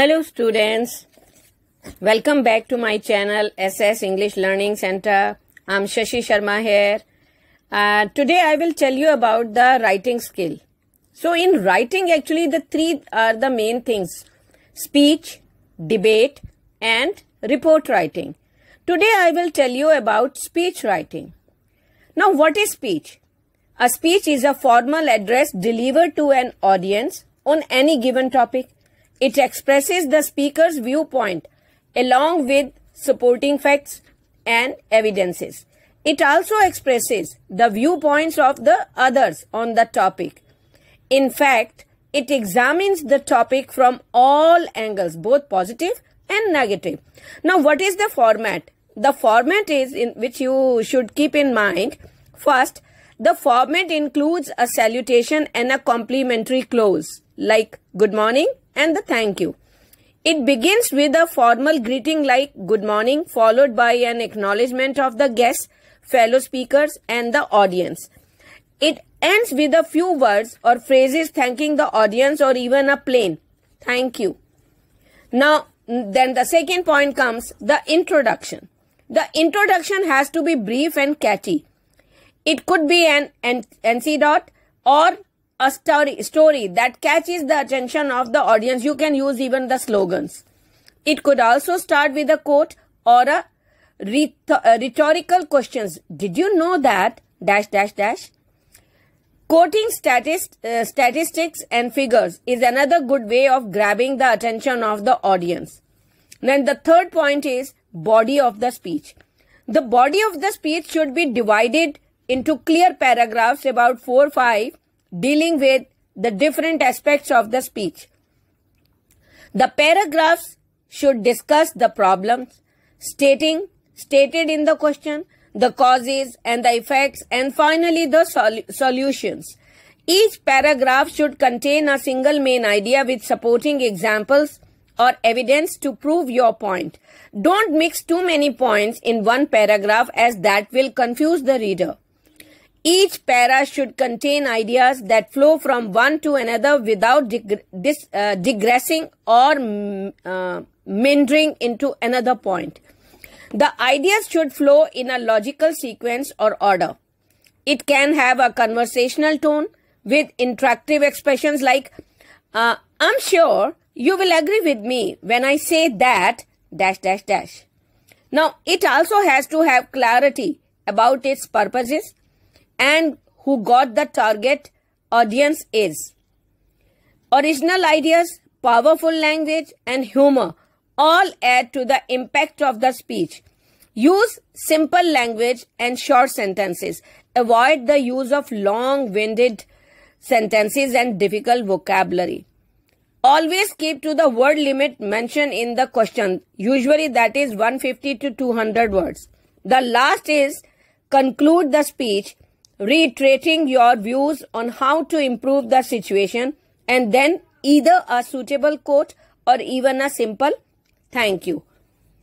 Hello students. Welcome back to my channel SS English Learning Center. I'm Shashi Sharma here. Uh, today I will tell you about the writing skill. So in writing actually the three are the main things. Speech, debate and report writing. Today I will tell you about speech writing. Now what is speech? A speech is a formal address delivered to an audience on any given topic. It expresses the speaker's viewpoint along with supporting facts and evidences. It also expresses the viewpoints of the others on the topic. In fact, it examines the topic from all angles, both positive and negative. Now, what is the format? The format is in which you should keep in mind. First, the format includes a salutation and a complimentary close like good morning and the thank you. It begins with a formal greeting like good morning followed by an acknowledgement of the guests, fellow speakers and the audience. It ends with a few words or phrases thanking the audience or even a plain thank you. Now, then the second point comes the introduction. The introduction has to be brief and catchy. It could be an anecdote or a story, story that catches the attention of the audience, you can use even the slogans. It could also start with a quote or a rhetorical questions. Did you know that? Dash, dash, dash. Quoting statist, uh, statistics and figures is another good way of grabbing the attention of the audience. Then the third point is body of the speech. The body of the speech should be divided into clear paragraphs about 4 5 dealing with the different aspects of the speech. The paragraphs should discuss the problems, stating, stated in the question, the causes and the effects, and finally the sol solutions. Each paragraph should contain a single main idea with supporting examples or evidence to prove your point. Don't mix too many points in one paragraph as that will confuse the reader. Each para should contain ideas that flow from one to another without dig dis, uh, digressing or mm, uh, into another point. The ideas should flow in a logical sequence or order. It can have a conversational tone with interactive expressions like, uh, I'm sure you will agree with me when I say that dash dash dash. Now, it also has to have clarity about its purposes and who got the target audience is. Original ideas, powerful language and humor all add to the impact of the speech. Use simple language and short sentences. Avoid the use of long-winded sentences and difficult vocabulary. Always keep to the word limit mentioned in the question. Usually that is 150 to 200 words. The last is conclude the speech reiterating your views on how to improve the situation and then either a suitable quote or even a simple thank you.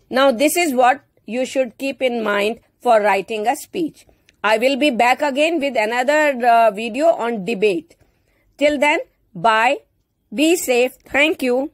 Now this is what you should keep in mind for writing a speech. I will be back again with another uh, video on debate. Till then, bye. Be safe. Thank you.